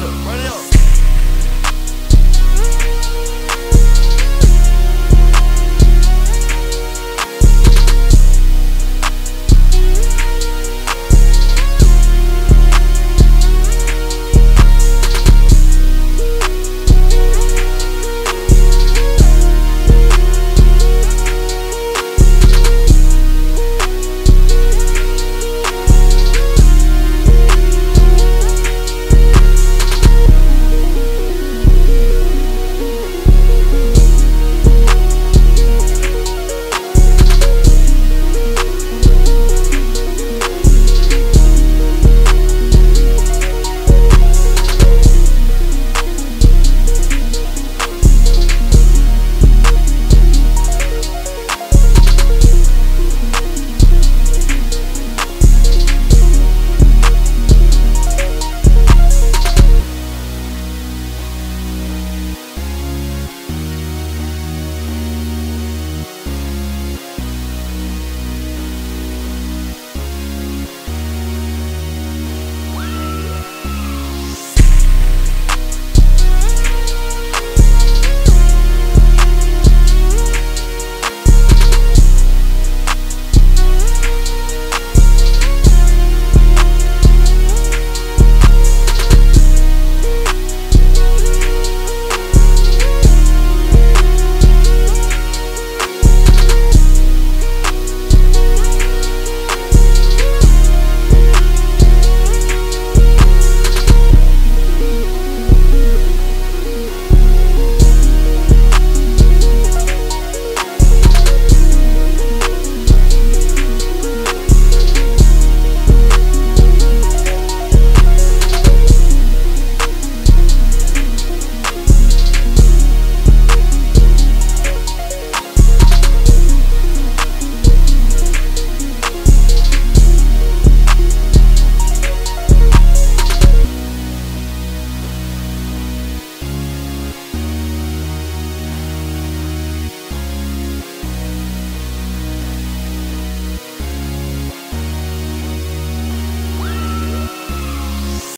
Run it up.